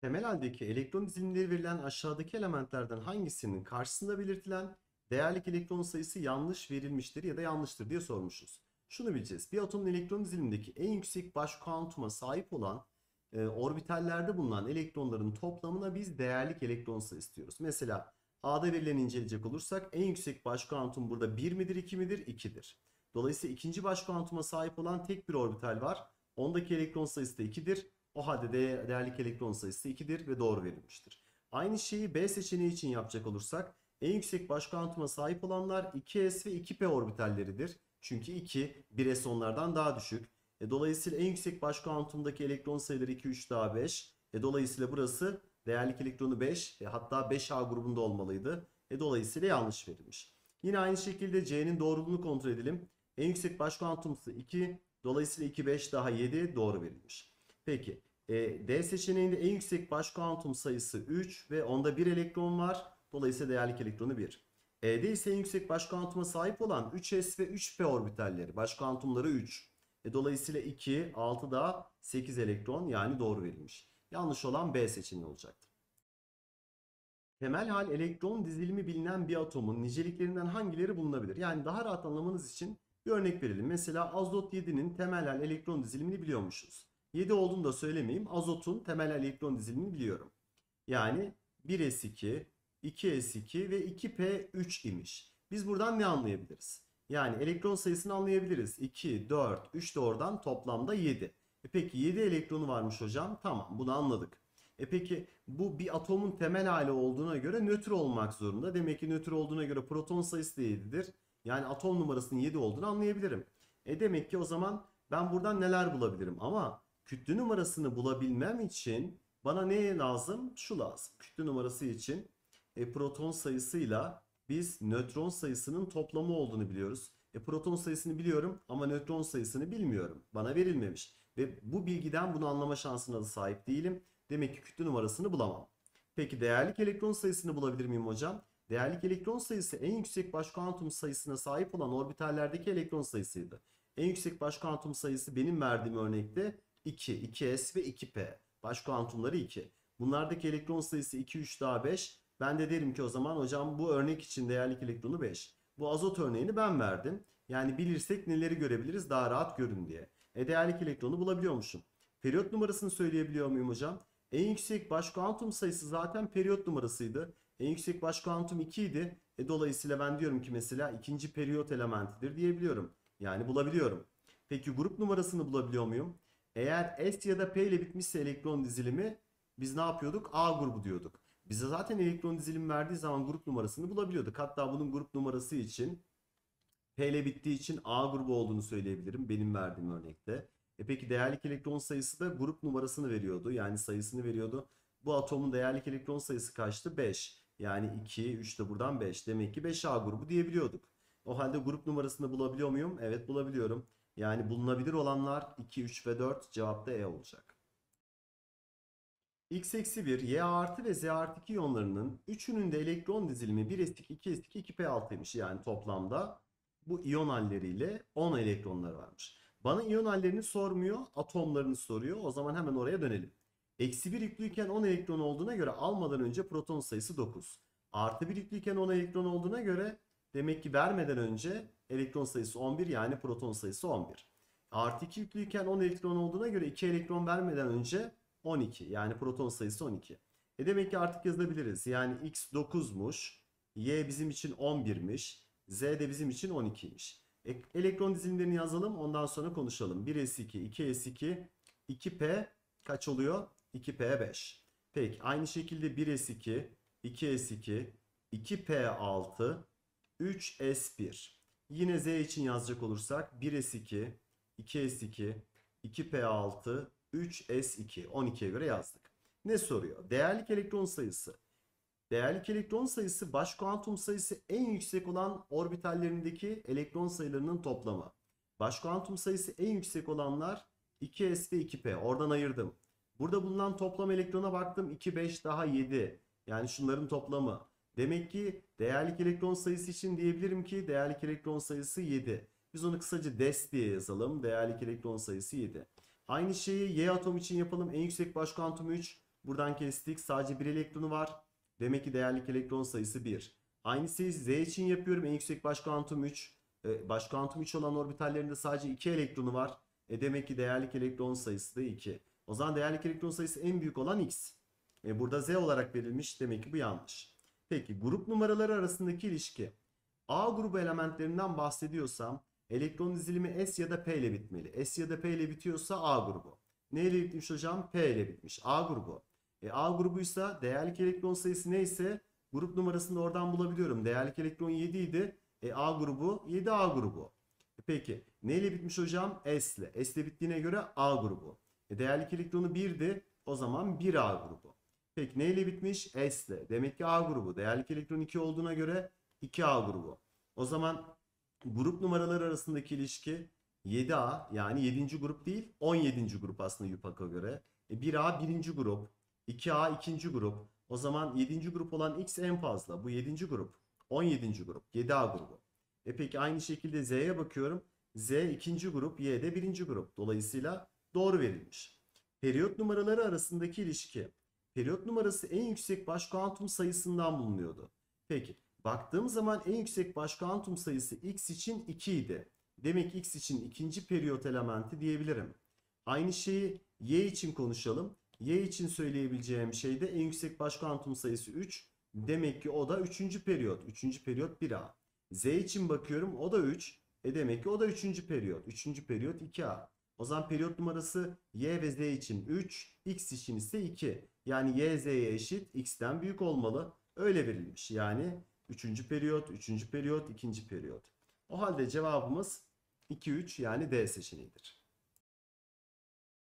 Temel haldeki elektron dizilimleri verilen aşağıdaki elementlerden hangisinin karşısında belirtilen değerlik elektron sayısı yanlış verilmiştir ya da yanlıştır diye sormuşuz. Şunu bileceğiz. Bir atomun elektron dizilimindeki en yüksek baş kuantuma sahip olan e, orbitallerde bulunan elektronların toplamına biz değerlik elektron sayısı diyoruz. Mesela A'da verilen inceleyecek olursak en yüksek baş kuantum burada 1 midir 2 midir? 2'dir. Dolayısıyla ikinci baş kuantuma sahip olan tek bir orbital var. Ondaki elektron sayısı da 2'dir. O halde de değerlik elektron sayısı 2'dir ve doğru verilmiştir. Aynı şeyi B seçeneği için yapacak olursak en yüksek baş kuantuma sahip olanlar 2s ve 2p orbitalleridir. Çünkü 2 1s onlardan daha düşük. E, dolayısıyla en yüksek baş kuantumdaki elektron sayıları 2, 3 daha 5. E, dolayısıyla burası değerlik elektronu 5 e, hatta 5A grubunda olmalıydı. E, dolayısıyla yanlış verilmiş. Yine aynı şekilde C'nin doğruluğunu kontrol edelim. En yüksek baş kuantumsu 2. Dolayısıyla 2, 5 daha 7 doğru verilmiş. Peki e, D seçeneğinde en yüksek baş kuantum sayısı 3 ve onda 1 elektron var. Dolayısıyla değerlik elektronu 1. E'de ise en yüksek baş kuantuma sahip olan 3s ve 3p orbitalleri. Baş kuantumları 3. E, dolayısıyla 2, 6 daha 8 elektron yani doğru verilmiş. Yanlış olan B seçeneği olacaktır. Temel hal elektron dizilimi bilinen bir atomun niceliklerinden hangileri bulunabilir? Yani daha rahat anlamanız için bir örnek verelim. Mesela azot 7'nin temel hal elektron dizilimini biliyormuşuz. 7 olduğunu da söylemeyeyim. Azotun temel elektron dizilimini biliyorum. Yani 1s2, 2s2 ve 2p3 imiş. Biz buradan ne anlayabiliriz? Yani elektron sayısını anlayabiliriz. 2, 4, 3 de oradan toplamda 7. E peki 7 elektronu varmış hocam. Tamam bunu anladık. E peki bu bir atomun temel hali olduğuna göre nötr olmak zorunda. Demek ki nötr olduğuna göre proton sayısı da 7'dir. Yani atom numarasının 7 olduğunu anlayabilirim. E demek ki o zaman ben buradan neler bulabilirim? Ama kütle numarasını bulabilmem için bana ne lazım? Şu lazım. Kütle numarası için e, proton sayısıyla biz nötron sayısının toplamı olduğunu biliyoruz. E, proton sayısını biliyorum ama nötron sayısını bilmiyorum. Bana verilmemiş. Ve bu bilgiden bunu anlama şansına da sahip değilim. Demek ki kütle numarasını bulamam. Peki değerlik elektron sayısını bulabilir miyim hocam? Değerlik elektron sayısı en yüksek baş kuantum sayısına sahip olan orbitallerdeki elektron sayısıydı. En yüksek baş kuantum sayısı benim verdiğim örnekte 2, 2s ve 2p. Baş kuantumları 2. Bunlardaki elektron sayısı 2, 3 daha 5. Ben de derim ki o zaman hocam bu örnek için değerlik elektronu 5. Bu azot örneğini ben verdim. Yani bilirsek neleri görebiliriz daha rahat görün diye. E değerlik elektronu bulabiliyormuşum. Periyot numarasını söyleyebiliyor muyum hocam? En yüksek baş kuantum sayısı zaten periyot numarasıydı. En yüksek baş kuantum 2 idi. E dolayısıyla ben diyorum ki mesela ikinci periyot elementidir diyebiliyorum. Yani bulabiliyorum. Peki grup numarasını bulabiliyor muyum? Eğer S ya da P ile bitmişse elektron dizilimi biz ne yapıyorduk? A grubu diyorduk. Bize zaten elektron dizilimi verdiği zaman grup numarasını bulabiliyorduk. Hatta bunun grup numarası için P ile bittiği için A grubu olduğunu söyleyebilirim benim verdiğim örnekte. E peki değerlik elektron sayısı da grup numarasını veriyordu. Yani sayısını veriyordu. Bu atomun değerlik elektron sayısı kaçtı? 5. Yani 2, 3 de buradan 5. Demek ki 5A grubu diyebiliyorduk. O halde grup numarasını bulabiliyor muyum? Evet bulabiliyorum. Yani bulunabilir olanlar 2, 3 ve 4 cevapta E olacak. X eksi 1, Y artı ve Z artı 2 iyonlarının üçünün de elektron dizilimi 1s2, 2s2, 2p6'ymış. Yani toplamda bu iyon halleriyle 10 elektronlar varmış. Bana iyon hallerini sormuyor, atomlarını soruyor. O zaman hemen oraya dönelim. Eksi 1 yüklüyken 10 elektron olduğuna göre almadan önce proton sayısı 9. Artı 1 yüklüyken 10 elektron olduğuna göre demek ki vermeden önce elektron sayısı 11 yani proton sayısı 11. Artı 2 yüklüyken 10 elektron olduğuna göre 2 elektron vermeden önce 12 yani proton sayısı 12. E demek ki artık yazabiliriz. Yani x 9'muş, y bizim için 11'miş, z de bizim için 12'ymiş. E, elektron dizilimlerini yazalım ondan sonra konuşalım. 1s2, 2s2, 2p kaç oluyor? 2p5. Peki aynı şekilde 1s2, 2s2, 2p6, 3s1. Yine z için yazacak olursak 1s2, 2s2, 2p6, 3s2. 12'ye göre yazdık. Ne soruyor? Değerlik elektron sayısı. Değerlik elektron sayısı baş kuantum sayısı en yüksek olan orbitallerindeki elektron sayılarının toplamı. Baş kuantum sayısı en yüksek olanlar 2s ve 2p. Oradan ayırdım. Burada bulunan toplam elektrona baktım. 2, 5 daha 7. Yani şunların toplamı. Demek ki değerlik elektron sayısı için diyebilirim ki değerlik elektron sayısı 7. Biz onu kısaca DES diye yazalım. Değerlik elektron sayısı 7. Aynı şeyi Y atom için yapalım. En yüksek baş kuantum 3. Buradan kestik. Sadece bir elektronu var. Demek ki değerlik elektron sayısı 1. Aynı şeyi Z için yapıyorum. En yüksek baş kuantum 3. E, baş kuantum 3 olan orbitallerinde sadece 2 elektronu var. E demek ki değerlik elektron sayısı da 2. O zaman değerlik elektron sayısı en büyük olan X. E burada Z olarak verilmiş. Demek ki bu yanlış. Peki grup numaraları arasındaki ilişki. A grubu elementlerinden bahsediyorsam elektron dizilimi S ya da P ile bitmeli. S ya da P ile bitiyorsa A grubu. Ne ile bitmiş hocam? P ile bitmiş. A grubu. E, A grubuysa değerlik elektron sayısı neyse grup numarasını da oradan bulabiliyorum. Değerlik elektron 7 idi. E, A grubu 7A grubu. E, peki neyle bitmiş hocam? S ile. S ile bittiğine göre A grubu. E, değerlik elektronu 1'di. O zaman 1A grubu. Peki neyle bitmiş? S ile. Demek ki A grubu. Değerlik elektron 2 olduğuna göre 2A grubu. O zaman grup numaraları arasındaki ilişki 7A yani 7. grup değil 17. grup aslında YUPAC'a göre. E 1A 1. grup. 2A 2. grup. O zaman 7. grup olan X en fazla. Bu 7. grup. 17. grup. 7A grubu. E peki aynı şekilde Z'ye bakıyorum. Z 2. grup, Y de 1. grup. Dolayısıyla doğru verilmiş. Periyot numaraları arasındaki ilişki. Periyot numarası en yüksek baş kuantum sayısından bulunuyordu. Peki baktığım zaman en yüksek baş kuantum sayısı X için 2 idi. Demek X için ikinci periyot elementi diyebilirim. Aynı şeyi Y için konuşalım. Y için söyleyebileceğim şey de en yüksek baş kuantum sayısı 3. Demek ki o da 3. periyot. 3. periyot 1A. Z için bakıyorum o da 3. E demek ki o da 3. periyot. 3. periyot 2A. O zaman periyot numarası Y ve Z için 3, X için ise 2. Yani Y Z'ye eşit, X'ten büyük olmalı. Öyle verilmiş. Yani 3. periyot, 3. periyot, 2. periyot. O halde cevabımız 2, 3 yani D seçeneğidir.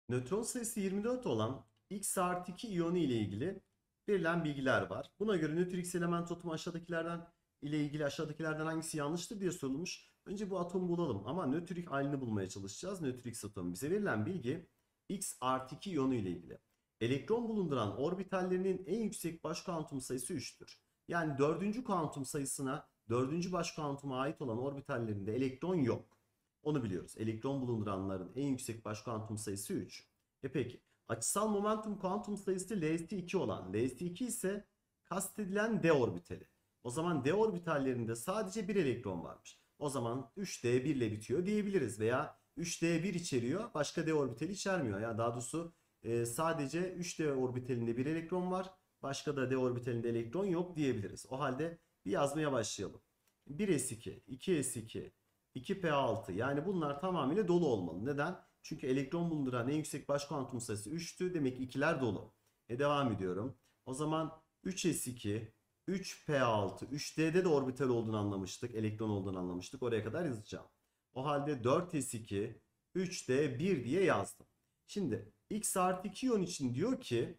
Nötron sayısı 24 olan X artı 2 iyonu ile ilgili verilen bilgiler var. Buna göre nötr X element atomu aşağıdakilerden ile ilgili aşağıdakilerden hangisi yanlıştır diye sorulmuş. Önce bu atomu bulalım ama nötr X halini bulmaya çalışacağız. Nötr X atomu bize verilen bilgi X artı 2 iyonu ile ilgili. Elektron bulunduran orbitallerinin en yüksek baş kuantum sayısı 3'tür. Yani dördüncü kuantum sayısına dördüncü baş kuantuma ait olan orbitallerinde elektron yok. Onu biliyoruz. Elektron bulunduranların en yüksek baş kuantum sayısı 3. E peki açısal momentum kuantum sayısı LST2 olan LST2 ise kastedilen d orbitali. O zaman d orbitallerinde sadece bir elektron varmış. O zaman 3d 1 ile bitiyor diyebiliriz veya 3d 1 içeriyor başka d orbitali içermiyor. Yani daha doğrusu e, sadece 3d orbitalinde bir elektron var. Başka da d orbitalinde elektron yok diyebiliriz. O halde bir yazmaya başlayalım. 1s2, 2s2, 2p6 yani bunlar tamamıyla dolu olmalı. Neden? Çünkü elektron bulunduran en yüksek baş kuantum sayısı 3'tü. Demek ki ikiler dolu. E devam ediyorum. O zaman 3s2, 3p6, 3d'de de orbital olduğunu anlamıştık. Elektron olduğunu anlamıştık. Oraya kadar yazacağım. O halde 4s2, 3d 1 diye yazdım. Şimdi x artı 2 iyon için diyor ki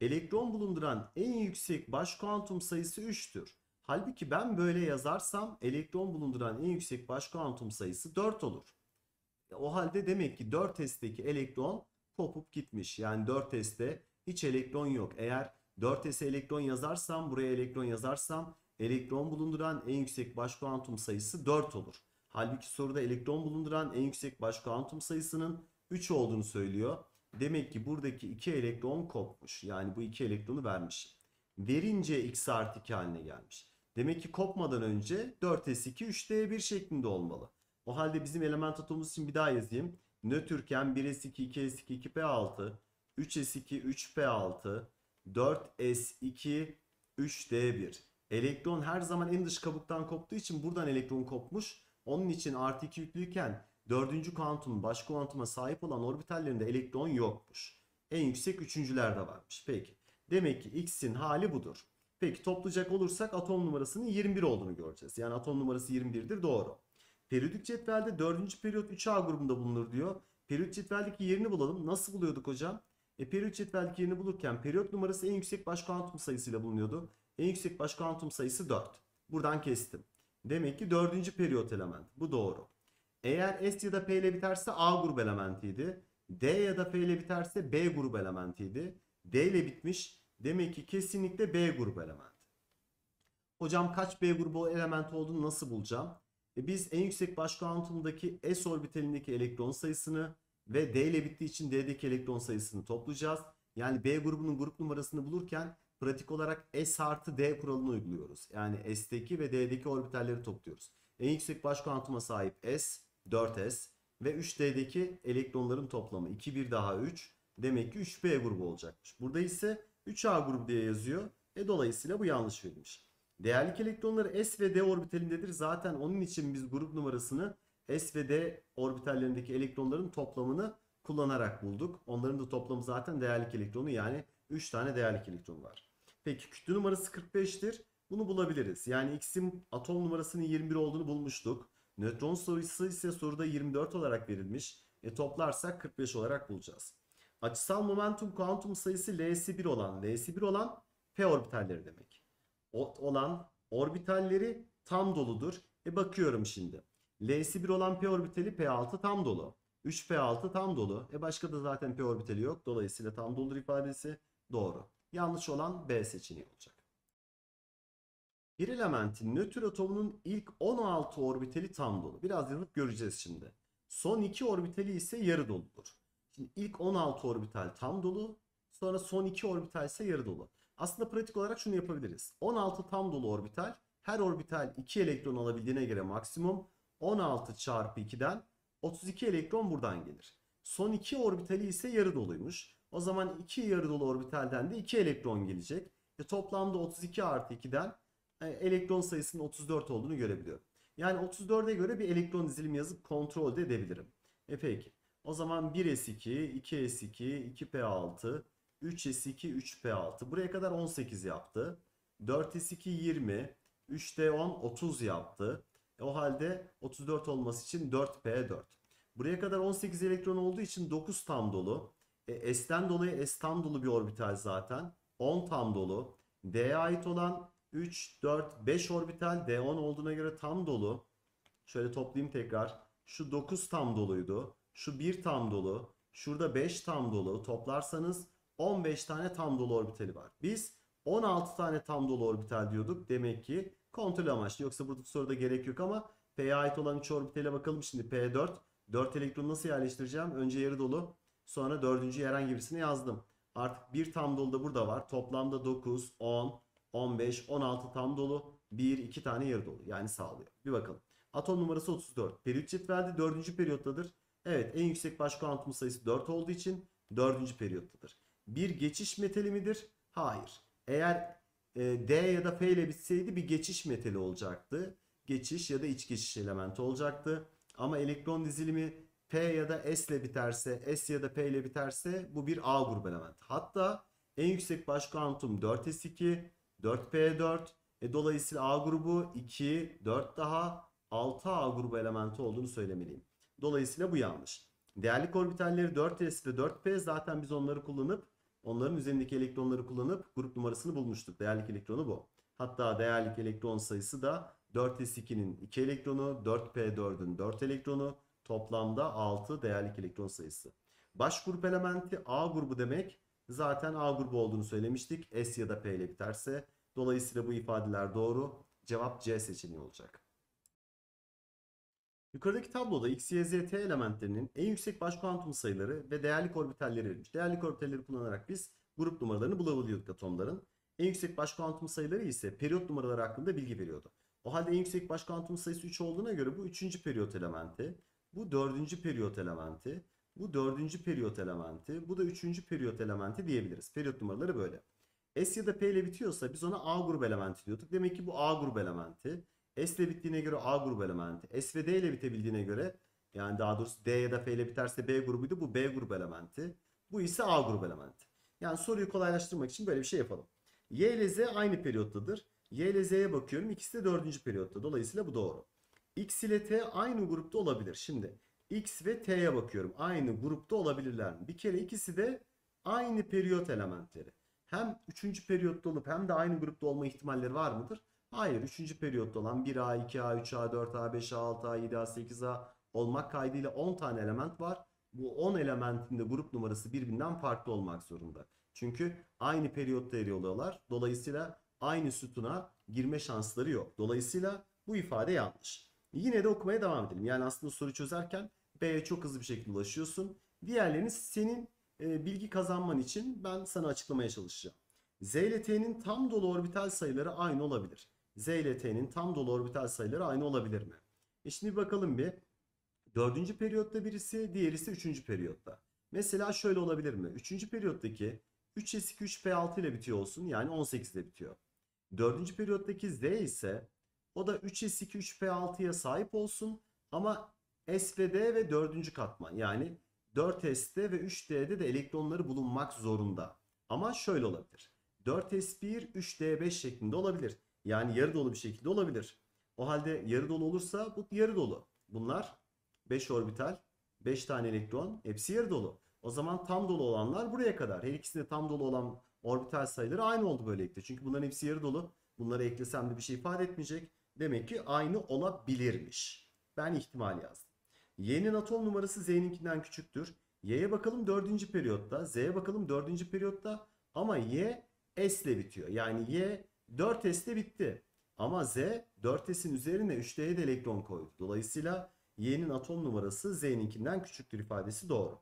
elektron bulunduran en yüksek baş kuantum sayısı 3'tür. Halbuki ben böyle yazarsam elektron bulunduran en yüksek baş kuantum sayısı 4 olur. O halde demek ki 4S'teki elektron kopup gitmiş. Yani 4S'te hiç elektron yok. Eğer 4S'e elektron yazarsam, buraya elektron yazarsam elektron bulunduran en yüksek baş kuantum sayısı 4 olur. Halbuki soruda elektron bulunduran en yüksek baş kuantum sayısının 3 olduğunu söylüyor. Demek ki buradaki 2 elektron kopmuş. Yani bu 2 elektronu vermiş. Verince x artı 2 haline gelmiş. Demek ki kopmadan önce 4s2 3d1 şeklinde olmalı. O halde bizim element atomumuz için bir daha yazayım. Nötrken 1s2 2s2 2p6 3s2 3p6 4s2 3d1 Elektron her zaman en dış kabuktan koptuğu için buradan elektron kopmuş. Onun için artı 2 yüklüyken dördüncü kuantum baş kuantuma sahip olan orbitallerinde elektron yokmuş. En yüksek üçüncülerde varmış. Peki. Demek ki X'in hali budur. Peki toplayacak olursak atom numarasının 21 olduğunu göreceğiz. Yani atom numarası 21'dir doğru. Periyodik cetvelde 4. periyot 3A grubunda bulunur diyor. Periyodik cetveldeki yerini bulalım. Nasıl buluyorduk hocam? E, periyodik cetveldeki yerini bulurken periyot numarası en yüksek baş kuantum sayısıyla bulunuyordu. En yüksek baş kuantum sayısı 4. Buradan kestim. Demek ki 4. periyot element. Bu doğru. Eğer S ya da P ile biterse A grup elementiydi. D ya da P ile biterse B grup elementiydi. D ile bitmiş. Demek ki kesinlikle B grup element. Hocam kaç B grubu element olduğunu nasıl bulacağım? E biz en yüksek baş kuantumdaki S orbitalindeki elektron sayısını ve D ile bittiği için D'deki elektron sayısını toplayacağız. Yani B grubunun grup numarasını bulurken pratik olarak S artı D kuralını uyguluyoruz. Yani S'teki ve D'deki orbitalleri topluyoruz. En yüksek baş kuantuma sahip S 4S ve 3D'deki elektronların toplamı 2 1 daha 3 demek ki 3B grubu olacakmış. Burada ise 3A grubu diye yazıyor. E dolayısıyla bu yanlış verilmiş. Değerlik elektronları S ve D orbitalindedir. Zaten onun için biz grup numarasını S ve D orbitallerindeki elektronların toplamını kullanarak bulduk. Onların da toplamı zaten değerlik elektronu yani 3 tane değerlik elektronu var. Peki kütle numarası 45'tir. Bunu bulabiliriz. Yani X'in atom numarasının 21 olduğunu bulmuştuk. Nötron sayısı ise soruda 24 olarak verilmiş. E toplarsak 45 olarak bulacağız. Açısal momentum kuantum sayısı L'si 1 olan, L'si 1 olan P orbitalleri demek. O, olan orbitalleri tam doludur. E bakıyorum şimdi. L'si 1 olan P orbitali P6 tam dolu. 3P6 tam dolu. E başka da zaten P orbitali yok. Dolayısıyla tam doludur ifadesi doğru. Yanlış olan B seçeneği olacak. Bir elementin nötr atomunun ilk 16 orbitali tam dolu. Biraz yazıp göreceğiz şimdi. Son 2 orbitali ise yarı doludur. Şimdi ilk 16 orbital tam dolu. Sonra son 2 orbital ise yarı dolu. Aslında pratik olarak şunu yapabiliriz. 16 tam dolu orbital. Her orbital 2 elektron alabildiğine göre maksimum 16 çarpı 2'den 32 elektron buradan gelir. Son 2 orbitali ise yarı doluymuş. O zaman 2 yarı dolu orbitalden de 2 elektron gelecek. E toplamda 32 artı 2'den e, elektron sayısının 34 olduğunu görebiliyorum. Yani 34'e göre bir elektron dizilimi yazıp kontrol de edebilirim. E peki. O zaman 1s2, 2s2, 2p6, 3s2, 3p6. Buraya kadar 18 yaptı. 4s2 20, 3d10 30 yaptı. E o halde 34 olması için 4p4. Buraya kadar 18 elektron olduğu için 9 tam dolu. E, S'ten dolayı S tam dolu bir orbital zaten. 10 tam dolu. D'ye ait olan 3, 4, 5 orbital D10 olduğuna göre tam dolu. Şöyle toplayayım tekrar. Şu 9 tam doluydu. Şu 1 tam dolu. Şurada 5 tam dolu. Toplarsanız 15 tane tam dolu orbitali var. Biz 16 tane tam dolu orbital diyorduk. Demek ki kontrol amaçlı. Yoksa burada soruda gerek yok ama P'ye ait olan 3 orbitale bakalım şimdi. P4. 4 elektronu nasıl yerleştireceğim? Önce yarı dolu. Sonra dördüncü herhangi birisini yazdım. Artık bir tam dolu da burada var. Toplamda 9, 10, 15, 16 tam dolu. 1, 2 tane yarı dolu. Yani sağlıyor. Bir bakalım. Atom numarası 34. Periyot cetvelde 4. periyottadır. Evet en yüksek baş kuantum sayısı 4 olduğu için 4. periyottadır. Bir geçiş metali midir? Hayır. Eğer e, D ya da F ile bitseydi bir geçiş metali olacaktı. Geçiş ya da iç geçiş elementi olacaktı. Ama elektron dizilimi P ya da S ile biterse, S ya da P ile biterse bu bir A grubu element. Hatta en yüksek baş kuantum 4s2, 4p4. E, dolayısıyla A grubu 2, 4 daha 6A grubu elementi olduğunu söylemeliyim. Dolayısıyla bu yanlış. Değerlik orbitalleri 4s ve 4p zaten biz onları kullanıp onların üzerindeki elektronları kullanıp grup numarasını bulmuştuk. Değerlik elektronu bu. Hatta değerlik elektron sayısı da 4s2'nin 2 elektronu, 4p4'ün 4 elektronu, Toplamda 6 değerlik elektron sayısı. Baş grup elementi A grubu demek. Zaten A grubu olduğunu söylemiştik. S ya da P ile biterse. Dolayısıyla bu ifadeler doğru. Cevap C seçeneği olacak. Yukarıdaki tabloda X, Y, Z, T elementlerinin en yüksek baş kuantum sayıları ve değerlik orbitalleri verilmiş. Değerlik orbitalleri kullanarak biz grup numaralarını bulabiliyorduk atomların. En yüksek baş kuantum sayıları ise periyot numaraları hakkında bilgi veriyordu. O halde en yüksek baş kuantum sayısı 3 olduğuna göre bu 3. periyot elementi. Bu dördüncü periyot elementi. Bu dördüncü periyot elementi. Bu da üçüncü periyot elementi diyebiliriz. Periyot numaraları böyle. S ya da P ile bitiyorsa biz ona A grubu elementi diyorduk. Demek ki bu A grubu elementi. S ile bittiğine göre A grubu elementi. S ve D ile bitebildiğine göre yani daha doğrusu D ya da F ile biterse B grubuydu. Bu B grubu elementi. Bu ise A grubu elementi. Yani soruyu kolaylaştırmak için böyle bir şey yapalım. Y ile Z aynı periyottadır. Y ile Z'ye bakıyorum. İkisi de dördüncü periyotta. Dolayısıyla bu doğru. X ile T aynı grupta olabilir. Şimdi X ve T'ye bakıyorum. Aynı grupta olabilirler mi? Bir kere ikisi de aynı periyot elementleri. Hem 3. periyotta olup hem de aynı grupta olma ihtimalleri var mıdır? Hayır. 3. periyotta olan 1A, 2A, 3A, 4A, 5A, 6A, 7A, 8A olmak kaydıyla 10 tane element var. Bu 10 elementin de grup numarası birbirinden farklı olmak zorunda. Çünkü aynı periyotta yer alıyorlar. Dolayısıyla aynı sütuna girme şansları yok. Dolayısıyla bu ifade yanlış. Yine de okumaya devam edelim. Yani aslında soru çözerken B'ye çok hızlı bir şekilde ulaşıyorsun. Diğerlerini senin e, bilgi kazanman için ben sana açıklamaya çalışacağım. Z ile T'nin tam dolu orbital sayıları aynı olabilir. Z ile T'nin tam dolu orbital sayıları aynı olabilir mi? E şimdi bakalım bir. Dördüncü periyotta birisi, diğeri ise üçüncü periyotta. Mesela şöyle olabilir mi? Üçüncü periyottaki 3s2 3p6 ile bitiyor olsun. Yani 18 ile bitiyor. Dördüncü periyottaki Z ise o da 3s2 3p6'ya sahip olsun. Ama S ve D ve dördüncü katman. Yani 4s'te ve 3d'de de elektronları bulunmak zorunda. Ama şöyle olabilir. 4s1 3d5 şeklinde olabilir. Yani yarı dolu bir şekilde olabilir. O halde yarı dolu olursa bu yarı dolu. Bunlar 5 orbital, 5 tane elektron, hepsi yarı dolu. O zaman tam dolu olanlar buraya kadar. Her ikisinde tam dolu olan orbital sayıları aynı oldu böylelikle. Çünkü bunların hepsi yarı dolu. Bunları eklesem de bir şey ifade etmeyecek. Demek ki aynı olabilirmiş. Ben ihtimal yazdım. Y'nin atom numarası Z'ninkinden küçüktür. Y'ye bakalım 4. periyotta. Z'ye bakalım 4. periyotta. Ama Y S ile bitiyor. Yani Y 4S ile bitti. Ama Z 4S'in üzerine 3D'ye de elektron koydu. Dolayısıyla Y'nin atom numarası Z'ninkinden küçüktür ifadesi doğru.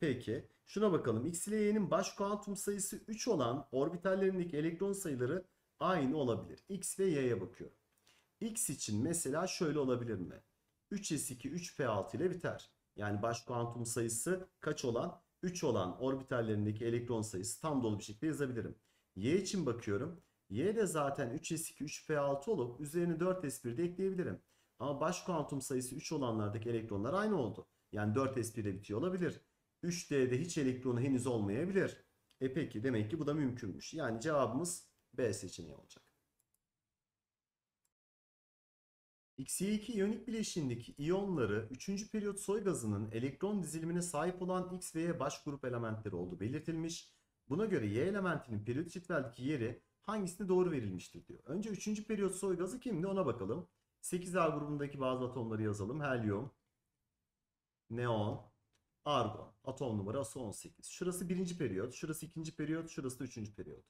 Peki şuna bakalım. X ile Y'nin baş kuantum sayısı 3 olan orbitallerindeki elektron sayıları aynı olabilir. X ve Y'ye bakıyorum. X için mesela şöyle olabilir mi? 3s2 3p6 ile biter. Yani baş kuantum sayısı kaç olan? 3 olan orbitallerindeki elektron sayısı tam dolu bir şekilde yazabilirim. Y için bakıyorum. Y de zaten 3s2 3p6 olup üzerine 4s1 de ekleyebilirim. Ama baş kuantum sayısı 3 olanlardaki elektronlar aynı oldu. Yani 4s1 ile bitiyor olabilir. 3D'de hiç elektronu henüz olmayabilir. E peki demek ki bu da mümkünmüş. Yani cevabımız B seçeneği olacak. XY2 iyonik bileşiğindeki iyonları 3. periyot soy gazının elektron dizilimine sahip olan X ve Y baş grup elementleri olduğu belirtilmiş. Buna göre Y elementinin periyot cetveldeki yeri hangisine doğru verilmiştir diyor. Önce 3. periyot soy gazı kimdi ona bakalım. 8A grubundaki bazı atomları yazalım. Helyum, neon, argon. Atom numarası 18. Şurası birinci periyot, şurası ikinci periyot, şurası da üçüncü periyot.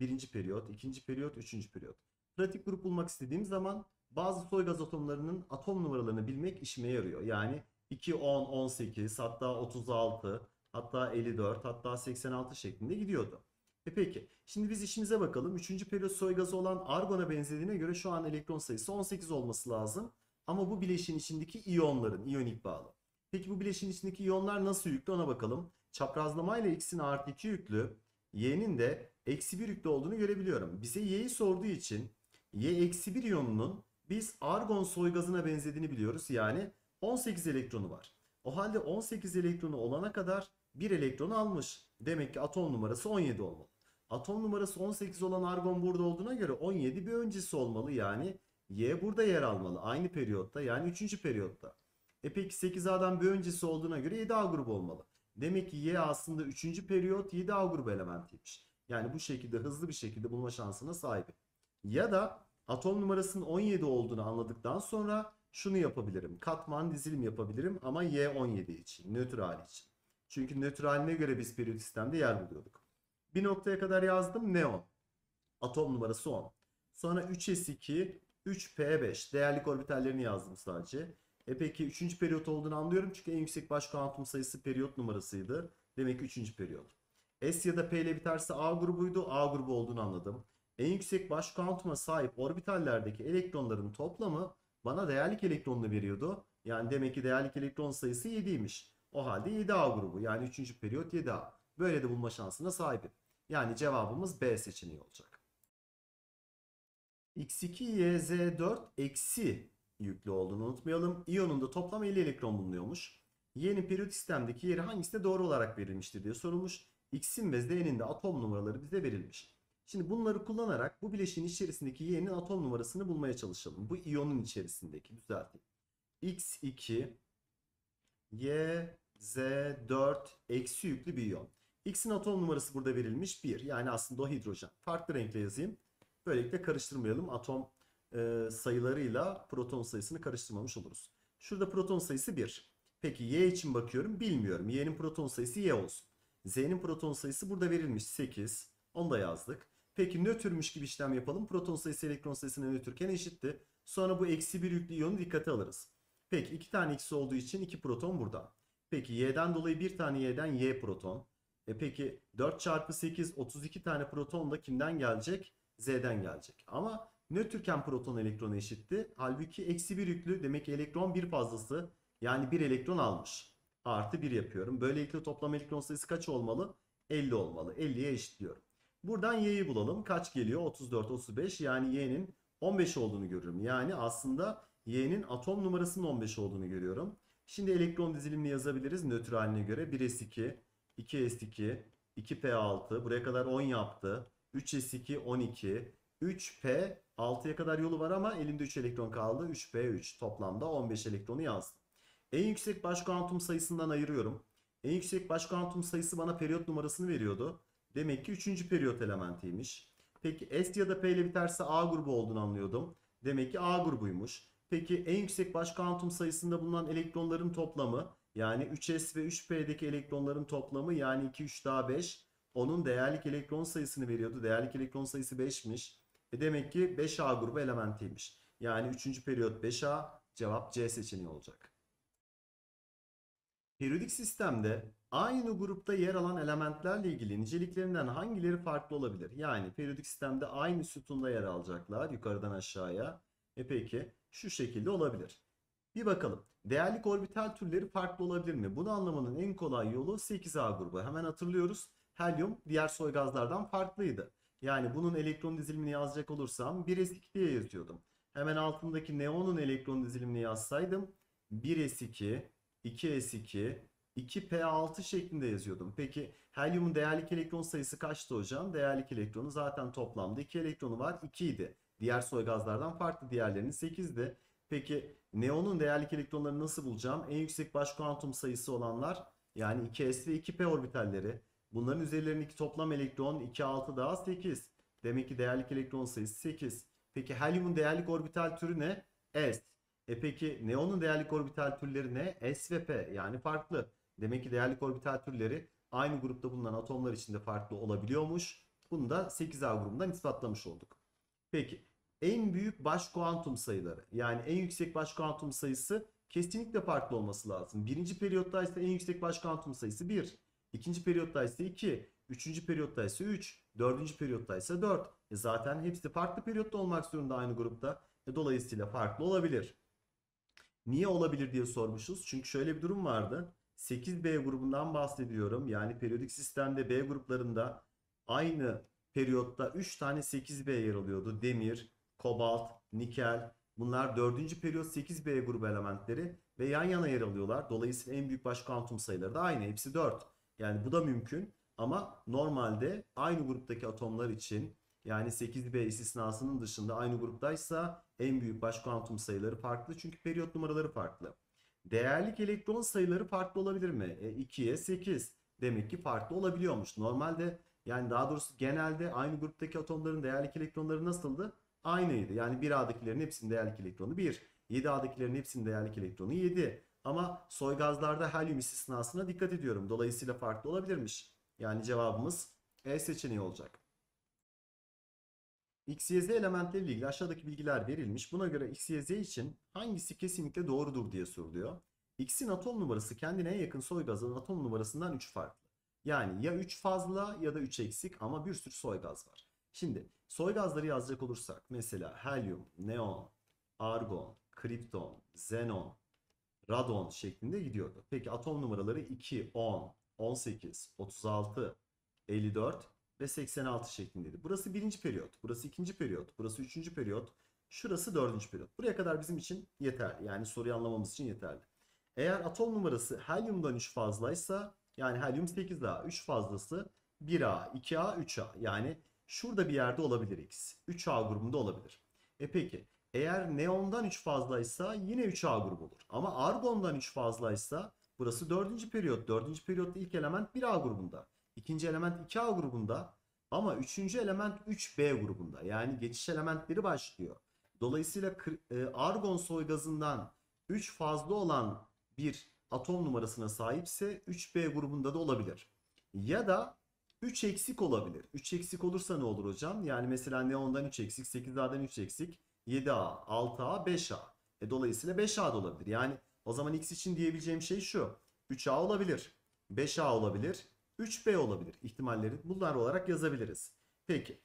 Birinci periyot, ikinci periyot, üçüncü periyot. Pratik grup bulmak istediğim zaman bazı soy gaz atomlarının atom numaralarını bilmek işime yarıyor. Yani 2, 10, 18, hatta 36, hatta 54, hatta 86 şeklinde gidiyordu. E peki, şimdi biz işimize bakalım. Üçüncü periyot soy gazı olan argona benzediğine göre şu an elektron sayısı 18 olması lazım. Ama bu bileşiğin içindeki iyonların, iyonik bağlı. Peki bu bileşiğin içindeki iyonlar nasıl yüklü ona bakalım. Çaprazlamayla x'in artı 2 yüklü, y'nin de eksi 1 yüklü olduğunu görebiliyorum. Bize y'yi sorduğu için y eksi 1 iyonunun biz argon soy gazına benzediğini biliyoruz. Yani 18 elektronu var. O halde 18 elektronu olana kadar 1 elektron almış. Demek ki atom numarası 17 olmalı. Atom numarası 18 olan argon burada olduğuna göre 17 bir öncesi olmalı. Yani Y burada yer almalı. Aynı periyotta yani 3. periyotta. E peki 8A'dan bir öncesi olduğuna göre 7A grubu olmalı. Demek ki Y aslında 3. periyot 7A grubu elementiymiş. Yani bu şekilde hızlı bir şekilde bulma şansına sahip. Ya da atom numarasının 17 olduğunu anladıktan sonra şunu yapabilirim. Katman dizilim yapabilirim ama Y 17 için, nötr hali için. Çünkü nötr haline göre biz periyot sistemde yer buluyorduk. Bir noktaya kadar yazdım neon. Atom numarası 10. Sonra 3s2, 3p5. Değerlik orbitallerini yazdım sadece. E peki 3. periyot olduğunu anlıyorum çünkü en yüksek baş kuantum sayısı periyot numarasıydı. Demek ki 3. periyot. S ya da P ile biterse A grubuydu. A grubu olduğunu anladım. En yüksek baş kuantuma sahip orbitallerdeki elektronların toplamı bana değerlik elektronunu veriyordu. Yani demek ki değerlik elektron sayısı 7'ymiş. O halde 7A grubu yani 3. periyot 7A. Böyle de bulma şansına sahibim. Yani cevabımız B seçeneği olacak. X2YZ4 eksi yüklü olduğunu unutmayalım. İyonun da toplam 50 elektron bulunuyormuş. Y'nin periyot sistemdeki yeri hangisine doğru olarak verilmiştir diye sorulmuş. X'in ve Z'nin de atom numaraları bize verilmiş. Şimdi bunları kullanarak bu bileşiğin içerisindeki Y'nin atom numarasını bulmaya çalışalım. Bu iyonun içerisindeki düzelteyim. X2 Y Z4 eksi yüklü bir iyon. X'in atom numarası burada verilmiş 1. Yani aslında o hidrojen. Farklı renkle yazayım. Böylelikle karıştırmayalım. Atom e, sayılarıyla proton sayısını karıştırmamış oluruz. Şurada proton sayısı 1. Peki Y için bakıyorum. Bilmiyorum. Y'nin proton sayısı Y olsun. Z'nin proton sayısı burada verilmiş 8. Onu da yazdık. Peki nötrmüş gibi işlem yapalım. Proton sayısı elektron sayısına nötrken eşitti. Sonra bu eksi 1 yüklü iyonu dikkate alırız. Peki 2 tane eksi olduğu için 2 proton burada. Peki Y'den dolayı bir tane Y'den Y proton. E peki 4 çarpı 8 32 tane proton da kimden gelecek? Z'den gelecek. Ama nötrken proton elektronu eşitti. Halbuki eksi 1 yüklü demek ki elektron bir fazlası. Yani 1 elektron almış. Artı 1 yapıyorum. Böylelikle toplam elektron sayısı kaç olmalı? 50 olmalı. 50'ye eşitliyorum. Buradan y'yi bulalım. Kaç geliyor? 34, 35. Yani y'nin 15 olduğunu görüyorum. Yani aslında y'nin atom numarasının 15 olduğunu görüyorum. Şimdi elektron dizilimini yazabiliriz nötr haline göre. 1s2, 2s2, 2p6. Buraya kadar 10 yaptı. 3s2, 12. 3p 6'ya kadar yolu var ama elinde 3 elektron kaldı. 3p3 toplamda 15 elektronu yazdım. En yüksek baş kuantum sayısından ayırıyorum. En yüksek baş kuantum sayısı bana periyot numarasını veriyordu. Demek ki 3. periyot elementiymiş. Peki S ya da P ile biterse A grubu olduğunu anlıyordum. Demek ki A grubuymuş. Peki en yüksek baş kuantum sayısında bulunan elektronların toplamı yani 3s ve 3p'deki elektronların toplamı yani 2 3 daha 5 onun değerlik elektron sayısını veriyordu. Değerlik elektron sayısı 5'miş. E demek ki 5A grubu elementiymiş. Yani 3. periyot 5A cevap C seçeneği olacak. Periyodik sistemde aynı grupta yer alan elementlerle ilgili niceliklerinden hangileri farklı olabilir? Yani periyodik sistemde aynı sütunda yer alacaklar yukarıdan aşağıya. E peki şu şekilde olabilir. Bir bakalım. Değerlik orbital türleri farklı olabilir mi? Bunu anlamanın en kolay yolu 8A grubu. Hemen hatırlıyoruz. Helyum diğer soy gazlardan farklıydı. Yani bunun elektron dizilimini yazacak olursam 1s2 diye yazıyordum. Hemen altındaki neonun elektron dizilimini yazsaydım 1s2, 2s2, 2p6 şeklinde yazıyordum. Peki helyumun değerlik elektron sayısı kaçtı hocam? Değerlik elektronu zaten toplamda 2 elektronu var 2 idi. Diğer soy gazlardan farklı diğerlerinin 8'di. Peki neonun değerlik elektronlarını nasıl bulacağım? En yüksek baş kuantum sayısı olanlar yani 2s ve 2p orbitalleri. Bunların üzerlerindeki toplam elektron 2, 6 daha 8. Demek ki değerlik elektron sayısı 8. Peki helyumun değerlik orbital türü ne? S. E peki neonun değerlik orbital türleri ne? S ve P yani farklı. Demek ki değerlik orbital türleri aynı grupta bulunan atomlar içinde farklı olabiliyormuş. Bunu da 8A grubundan ispatlamış olduk. Peki en büyük baş kuantum sayıları yani en yüksek baş kuantum sayısı kesinlikle farklı olması lazım. Birinci periyotta ise en yüksek baş kuantum sayısı 1. İkinci periyotta ise 2. Üçüncü periyotta ise 3. Dördüncü periyotta ise 4. E zaten hepsi farklı periyotta olmak zorunda aynı grupta. E dolayısıyla farklı olabilir. Niye olabilir diye sormuşuz. Çünkü şöyle bir durum vardı. 8B grubundan bahsediyorum. Yani periyodik sistemde B gruplarında aynı periyotta 3 tane 8B yer alıyordu. Demir, kobalt, nikel. Bunlar 4. periyot 8B grubu elementleri ve yan yana yer alıyorlar. Dolayısıyla en büyük baş kuantum sayıları da aynı. Hepsi 4. Yani bu da mümkün. Ama normalde aynı gruptaki atomlar için yani 8B istisnasının dışında aynı gruptaysa en büyük baş kuantum sayıları farklı. Çünkü periyot numaraları farklı. Değerlik elektron sayıları farklı olabilir mi? E, 2'ye 8. Demek ki farklı olabiliyormuş. Normalde yani daha doğrusu genelde aynı gruptaki atomların değerlik elektronları nasıldı? Aynıydı. Yani 1A'dakilerin hepsinin değerlik elektronu 1. 7A'dakilerin hepsinin değerlik elektronu 7. Ama soy gazlarda helyum istisnasına dikkat ediyorum. Dolayısıyla farklı olabilirmiş. Yani cevabımız E seçeneği olacak. X, Y, Z elementleriyle ilgili aşağıdaki bilgiler verilmiş. Buna göre X, Y, Z için hangisi kesinlikle doğrudur diye soruluyor. X'in atom numarası kendine en yakın soy gazının atom numarasından 3 farklı. Yani ya 3 fazla ya da 3 eksik ama bir sürü soy gaz var. Şimdi soy gazları yazacak olursak mesela helyum, neon, argon, kripton, xenon, radon şeklinde gidiyordu. Peki atom numaraları 2, 10, 18, 36, 54 ve 86 şeklindeydi. Burası birinci periyot, burası ikinci periyot, burası üçüncü periyot, şurası dördüncü periyot. Buraya kadar bizim için yeterli. Yani soruyu anlamamız için yeterli. Eğer atom numarası helyumdan 3 fazlaysa yani helyum 8A, 3 fazlası 1A, 2A, 3A. Yani şurada bir yerde olabilir X. 3A grubunda olabilir. E peki eğer neondan 3 fazlaysa yine 3A grubu olur. Ama argondan 3 fazlaysa burası 4. periyot. 4. periyotta ilk element 1A grubunda. İkinci element 2A grubunda. Ama üçüncü element 3B grubunda. Yani geçiş elementleri başlıyor. Dolayısıyla e, argon soy gazından 3 fazla olan bir atom numarasına sahipse 3B grubunda da olabilir. Ya da 3 eksik olabilir. 3 eksik olursa ne olur hocam? Yani mesela neondan 3 eksik, 8A'dan 3 eksik, 7A, 6A, 5A. E dolayısıyla 5A da olabilir. Yani o zaman X için diyebileceğim şey şu. 3A olabilir, 5A olabilir, 3B olabilir. İhtimalleri bunlar olarak yazabiliriz. Peki.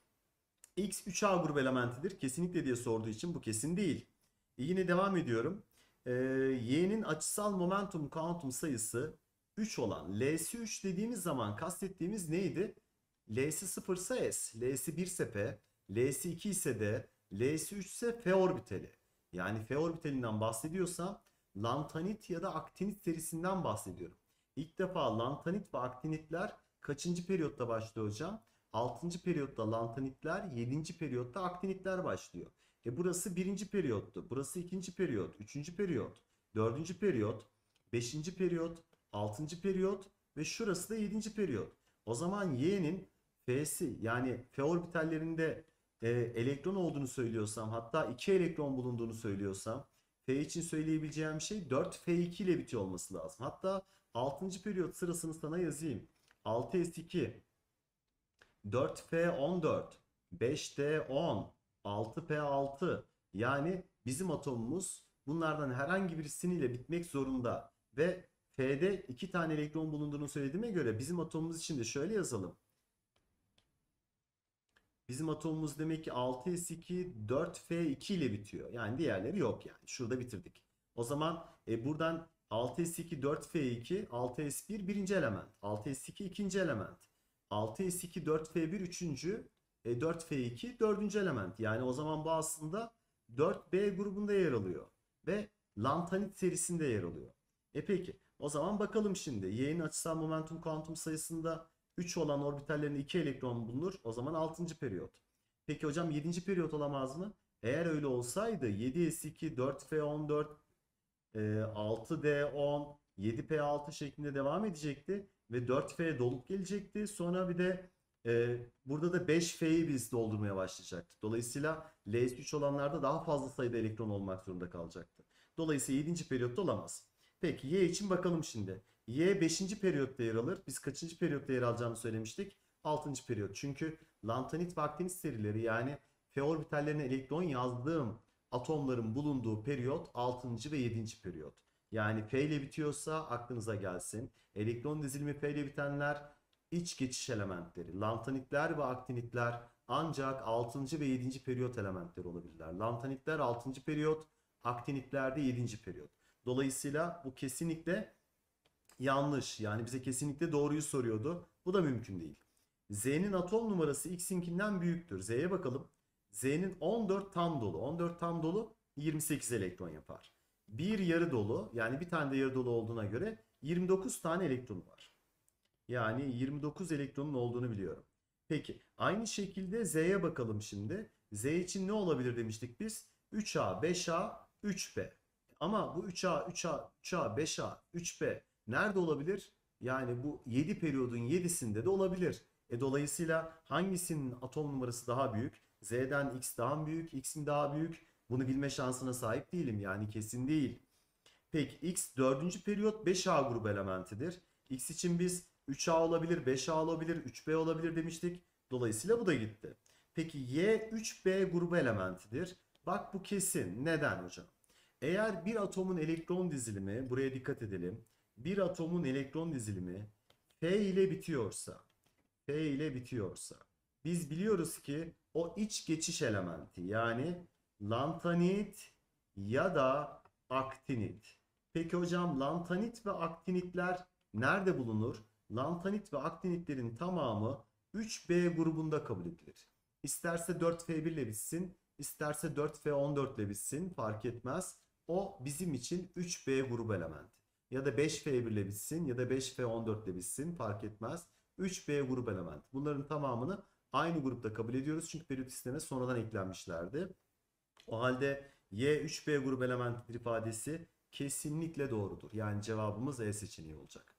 X 3A grubu elementidir. Kesinlikle diye sorduğu için bu kesin değil. E yine devam ediyorum. Ee, Y'nin açısal momentum kuantum sayısı 3 olan L'si 3 dediğimiz zaman kastettiğimiz neydi? L'si 0 ise S, L'si 1 ise P, L'si 2 ise D, L'si 3 ise F orbitali. Yani F orbitalinden bahsediyorsam lantanit ya da aktinit serisinden bahsediyorum. İlk defa lantanit ve aktinitler kaçıncı periyotta başlıyor hocam? 6. periyotta lantanitler, 7. periyotta aktinitler başlıyor. E burası 1. periyottu. Burası 2. periyot, 3. periyot, 4. periyot, 5. periyot, 6. periyot ve şurası da 7. periyot. O zaman Y'nin F'si yani F orbitallerinde e, elektron olduğunu söylüyorsam hatta 2 elektron bulunduğunu söylüyorsam F için söyleyebileceğim şey 4F2 ile bitiyor olması lazım. Hatta 6. periyot sırasını sana yazayım. 6S2 4F14 5D10 6P6 yani bizim atomumuz bunlardan herhangi birisiyle bitmek zorunda ve F'de iki tane elektron bulunduğunu söylediğime göre bizim atomumuz için de şöyle yazalım. Bizim atomumuz demek ki 6s2 4f2 ile bitiyor. Yani diğerleri yok yani. Şurada bitirdik. O zaman e, buradan 6s2 4f2 6s1 birinci element. 6s2 ikinci element. 6s2 4f1 üçüncü. E, 4f2 dördüncü element. Yani o zaman bu aslında 4b grubunda yer alıyor. Ve lantanit serisinde yer alıyor. E peki o zaman bakalım şimdi. Y'nin açısal momentum kuantum sayısında 3 olan orbitallerinde 2 elektron bulunur. O zaman 6. periyot. Peki hocam 7. periyot olamaz mı? Eğer öyle olsaydı 7s2, 4f14, 6d10, 7p6 şeklinde devam edecekti. Ve 4f dolup gelecekti. Sonra bir de e, burada da 5f'yi biz doldurmaya başlayacaktık. Dolayısıyla Ls3 olanlarda daha fazla sayıda elektron olmak zorunda kalacaktı. Dolayısıyla 7. periyotta olamaz. Peki Y için bakalım şimdi. Y 5. periyotta yer alır. Biz kaçıncı periyotta yer alacağını söylemiştik? 6. periyot. Çünkü lantanit ve aktinit serileri yani F orbitallerine elektron yazdığım atomların bulunduğu periyot 6. ve 7. periyot. Yani F ile bitiyorsa aklınıza gelsin. Elektron dizilimi F ile bitenler iç geçiş elementleri. Lantanitler ve aktinitler ancak 6. ve 7. periyot elementleri olabilirler. Lantanitler 6. periyot, aktinitler de 7. periyot. Dolayısıyla bu kesinlikle yanlış. Yani bize kesinlikle doğruyu soruyordu. Bu da mümkün değil. Z'nin atom numarası X'inkinden büyüktür. Z'ye bakalım. Z'nin 14 tam dolu. 14 tam dolu 28 elektron yapar. Bir yarı dolu yani bir tane de yarı dolu olduğuna göre 29 tane elektronu var. Yani 29 elektronun olduğunu biliyorum. Peki aynı şekilde Z'ye bakalım şimdi. Z için ne olabilir demiştik biz? 3A, 5A, 3B. Ama bu 3A, 3A, 3A, 5A, 3B nerede olabilir? Yani bu 7 periyodun 7'sinde de olabilir. E dolayısıyla hangisinin atom numarası daha büyük? Z'den X daha mı büyük, X'in daha büyük? Bunu bilme şansına sahip değilim. Yani kesin değil. Peki X 4. periyot 5A grubu elementidir. X için biz 3A olabilir, 5A olabilir, 3B olabilir demiştik. Dolayısıyla bu da gitti. Peki Y 3B grubu elementidir. Bak bu kesin. Neden hocam? Eğer bir atomun elektron dizilimi, buraya dikkat edelim. Bir atomun elektron dizilimi F ile bitiyorsa, F ile bitiyorsa, biz biliyoruz ki o iç geçiş elementi yani lantanit ya da aktinit. Peki hocam lantanit ve aktinitler nerede bulunur? Lantanit ve aktinitlerin tamamı 3B grubunda kabul edilir. İsterse 4F1 ile bitsin, isterse 4F14 ile bitsin fark etmez. O bizim için 3B grubu elementi. Ya da 5F1 ile bitsin ya da 5F14 ile bitsin fark etmez. 3B grup element. Bunların tamamını aynı grupta kabul ediyoruz. Çünkü periyot sisteme sonradan eklenmişlerdi. O halde Y 3B grup elementidir ifadesi kesinlikle doğrudur. Yani cevabımız E seçeneği olacak.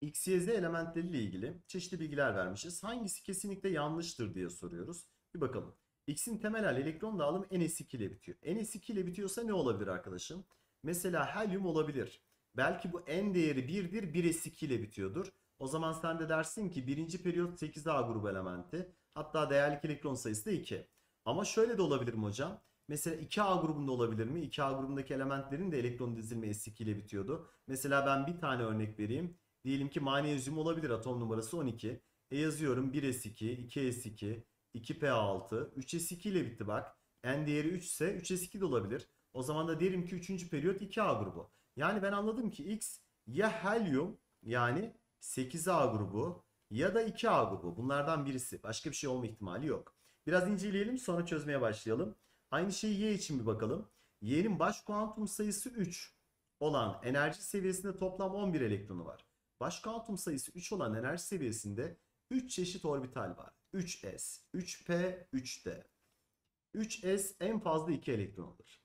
X, Y, Z elementleriyle ilgili çeşitli bilgiler vermişiz. Hangisi kesinlikle yanlıştır diye soruyoruz. Bir bakalım. X'in temel hali elektron dağılımı NS2 ile bitiyor. NS2 ile bitiyorsa ne olabilir arkadaşım? Mesela helyum olabilir. Belki bu N değeri 1'dir 1S2 ile bitiyordur. O zaman sen de dersin ki birinci periyot 8A grubu elementi. Hatta değerlik elektron sayısı da 2. Ama şöyle de olabilir mi hocam? Mesela 2A grubunda olabilir mi? 2A grubundaki elementlerin de elektron dizilimi S2 ile bitiyordu. Mesela ben bir tane örnek vereyim. Diyelim ki manezyum olabilir atom numarası 12. E yazıyorum 1s2, 2s2, 2p6, 3s2 ile bitti bak. N değeri 3 ise 3s2 de olabilir. O zaman da derim ki 3. periyot 2A grubu. Yani ben anladım ki X ya helyum yani 8A grubu ya da 2A grubu. Bunlardan birisi. Başka bir şey olma ihtimali yok. Biraz inceleyelim sonra çözmeye başlayalım. Aynı şeyi Y için bir bakalım. Y'nin baş kuantum sayısı 3 olan enerji seviyesinde toplam 11 elektronu var. Baş kuantum sayısı 3 olan enerji seviyesinde 3 çeşit orbital var. 3s, 3p, 3d. 3s en fazla 2 elektron alır.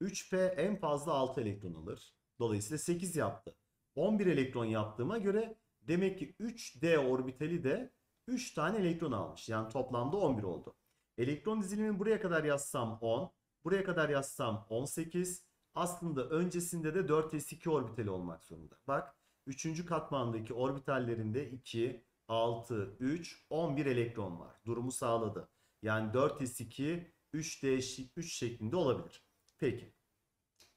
3p en fazla 6 elektron alır. Dolayısıyla 8 yaptı. 11 elektron yaptığıma göre demek ki 3d orbitali de 3 tane elektron almış. Yani toplamda 11 oldu. Elektron dizilimini buraya kadar yazsam 10, buraya kadar yazsam 18. Aslında öncesinde de 4s2 orbitali olmak zorunda. Bak 3. katmandaki orbitallerinde 2, 6, 3, 11 elektron var. Durumu sağladı. Yani 4s2, 3d 3 şeklinde olabilir. Peki.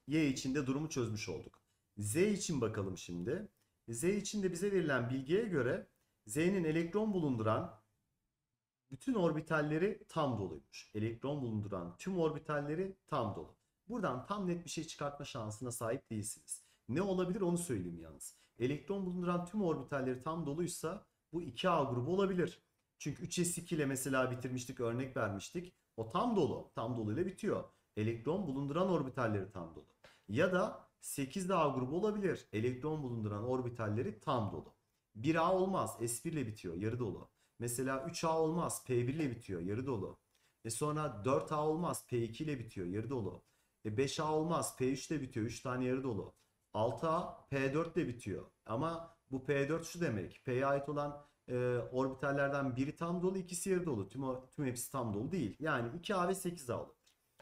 Y için de durumu çözmüş olduk. Z için bakalım şimdi. Z için de bize verilen bilgiye göre Z'nin elektron bulunduran bütün orbitalleri tam doluymuş. Elektron bulunduran tüm orbitalleri tam dolu. Buradan tam net bir şey çıkartma şansına sahip değilsiniz. Ne olabilir onu söyleyeyim yalnız. Elektron bulunduran tüm orbitalleri tam doluysa bu 2A grubu olabilir. Çünkü 3s2 ile mesela bitirmiştik, örnek vermiştik. O tam dolu. Tam dolu ile bitiyor. Elektron bulunduran orbitalleri tam dolu. Ya da 8A grubu olabilir. Elektron bulunduran orbitalleri tam dolu. 1A olmaz. S1 ile bitiyor. Yarı dolu. Mesela 3A olmaz. P1 ile bitiyor. Yarı dolu. E sonra 4A olmaz. P2 ile bitiyor. Yarı dolu. E 5A olmaz. P3 ile bitiyor. 3 tane yarı dolu. 6A P4 ile bitiyor. Ama bu P4 şu demek. P'ye ait olan e, orbitallerden biri tam dolu, ikisi yarı dolu. Tüm, tüm hepsi tam dolu değil. Yani 2A ve 8A olur.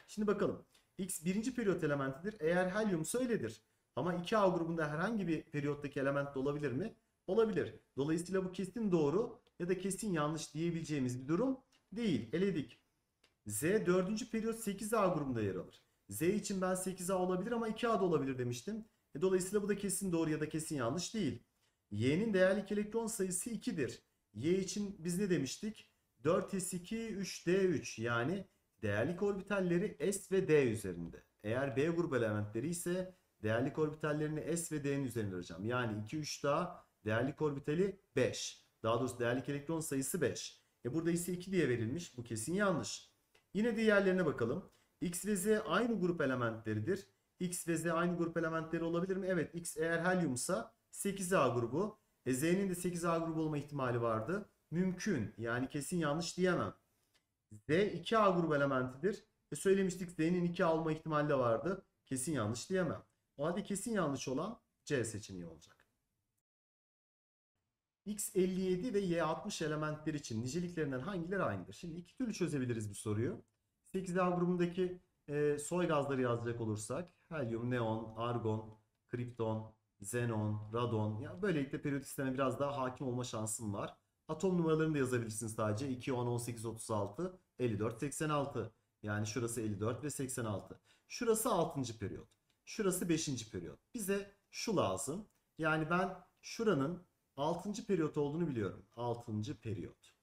Şimdi bakalım. X birinci periyot elementidir. Eğer helyumsa öyledir. Ama 2A grubunda herhangi bir periyottaki element de olabilir mi? Olabilir. Dolayısıyla bu kesin doğru ya da kesin yanlış diyebileceğimiz bir durum değil. Eledik. Z dördüncü periyot 8A grubunda yer alır. Z için ben 8A olabilir ama 2A da olabilir demiştim. E, dolayısıyla bu da kesin doğru ya da kesin yanlış değil. Y'nin değerlik elektron sayısı 2'dir. Y için biz ne demiştik? 4s2 3d3 yani değerlik orbitalleri s ve d üzerinde. Eğer B grubu elementleri ise değerlik orbitallerini s ve d'nin üzerinde arayacağım. Yani 2 3 daha değerlik orbitali 5. Daha doğrusu değerlik elektron sayısı 5. E burada ise 2 diye verilmiş. Bu kesin yanlış. Yine diğerlerine bakalım. X ve Z aynı grup elementleridir. X ve Z aynı grup elementleri olabilir mi? Evet. X eğer helyumsa 8A grubu. E Z'nin de 8A grubu olma ihtimali vardı. Mümkün. Yani kesin yanlış diyemem. Z 2A grubu elementidir. E söylemiştik Z'nin 2A olma ihtimali de vardı. Kesin yanlış diyemem. O halde kesin yanlış olan C seçeneği olacak. X57 ve Y60 elementler için niceliklerinden hangileri aynıdır? Şimdi iki türlü çözebiliriz bu soruyu. 8A grubundaki e, soy gazları yazacak olursak helyum, neon, argon, kripton, xenon, radon. Ya böylelikle periyodik sisteme biraz daha hakim olma şansım var. Atom numaralarını da yazabilirsiniz sadece. 2, 10, 18, 36, 54, 86. Yani şurası 54 ve 86. Şurası 6. periyot. Şurası 5. periyot. Bize şu lazım. Yani ben şuranın 6. periyot olduğunu biliyorum. 6. periyot.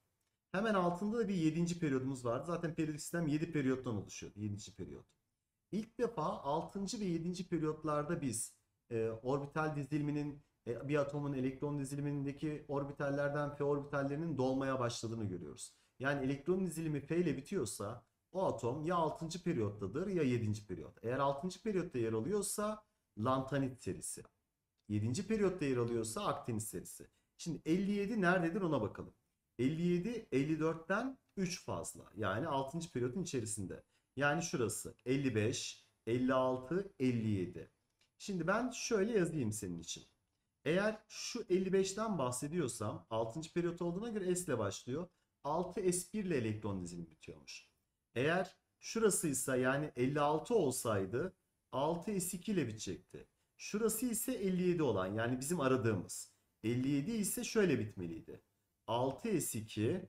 Hemen altında da bir 7. periyodumuz vardı. Zaten periyodik sistem 7 periyottan oluşuyor. 7. periyot. İlk defa 6. ve 7. periyotlarda biz e, orbital diziliminin e, bir atomun elektron dizilimindeki orbitallerden p orbitallerinin dolmaya başladığını görüyoruz. Yani elektron dizilimi p ile bitiyorsa o atom ya 6. periyottadır ya 7. periyot. Eğer 6. periyotta yer alıyorsa lantanit serisi. 7. periyotta yer alıyorsa aktinit serisi. Şimdi 57 nerededir ona bakalım. 57 54'ten 3 fazla. Yani 6. periyotun içerisinde. Yani şurası 55, 56, 57. Şimdi ben şöyle yazayım senin için. Eğer şu 55'ten bahsediyorsam 6. periyot olduğuna göre S ile başlıyor. 6 S1 ile elektron dizilimi bitiyormuş. Eğer şurasıysa yani 56 olsaydı 6 S2 ile bitecekti. Şurası ise 57 olan yani bizim aradığımız. 57 ise şöyle bitmeliydi. 6s2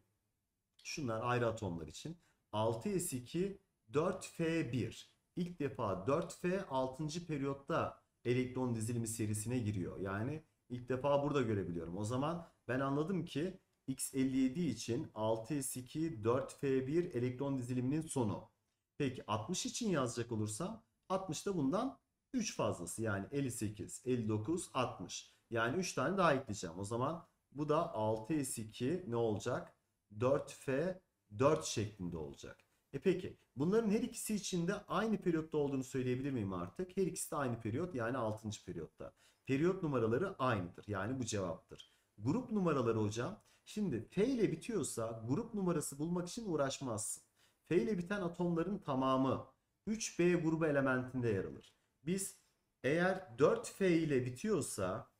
şunlar ayrı atomlar için 6s2 4f1 ilk defa 4f 6. periyotta elektron dizilimi serisine giriyor. Yani İlk defa burada görebiliyorum. O zaman ben anladım ki X57 için 6s2 4f1 elektron diziliminin sonu. Peki 60 için yazacak olursam 60 da bundan 3 fazlası yani 58, 59, 60. Yani 3 tane daha ekleyeceğim. O zaman bu da 6s2 ne olacak? 4f 4 şeklinde olacak. E peki bunların her ikisi için de aynı periyotta olduğunu söyleyebilir miyim artık? Her ikisi de aynı periyot yani 6. periyotta. Periyot numaraları aynıdır. Yani bu cevaptır. Grup numaraları hocam. Şimdi F ile bitiyorsa grup numarası bulmak için uğraşmazsın. F ile biten atomların tamamı 3B grubu elementinde yer alır. Biz eğer 4F ile bitiyorsa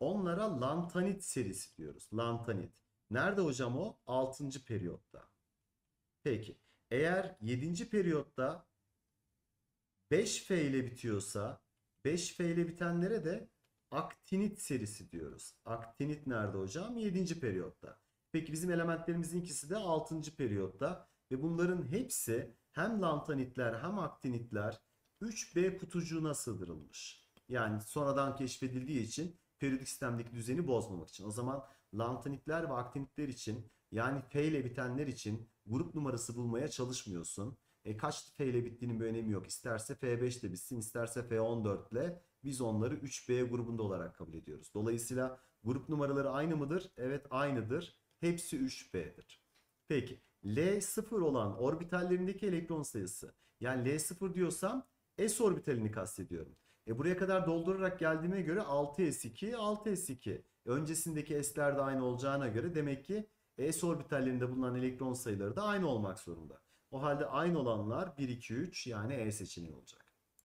onlara lantanit serisi diyoruz. Lantanit. Nerede hocam o? 6. periyotta. Peki. Eğer 7. periyotta 5F ile bitiyorsa 5F ile bitenlere de aktinit serisi diyoruz. Aktinit nerede hocam? 7. periyotta. Peki bizim elementlerimizin ikisi de 6. periyotta ve bunların hepsi hem lantanitler hem aktinitler 3B kutucuğuna sığdırılmış. Yani sonradan keşfedildiği için periyodik sistemdeki düzeni bozmamak için. O zaman lantanitler ve aktinitler için yani F ile bitenler için grup numarası bulmaya çalışmıyorsun. E kaç F ile bittiğinin bir önemi yok. İsterse F5 ile bitsin, isterse F14 ile biz onları 3B grubunda olarak kabul ediyoruz. Dolayısıyla grup numaraları aynı mıdır? Evet aynıdır. Hepsi 3B'dir. Peki L0 olan orbitallerindeki elektron sayısı. Yani L0 diyorsam S orbitalini kastediyorum. E buraya kadar doldurarak geldiğime göre 6s2, 6s2. Öncesindeki s'ler de aynı olacağına göre demek ki s orbitallerinde bulunan elektron sayıları da aynı olmak zorunda. O halde aynı olanlar 1, 2, 3 yani E seçeneği olacak.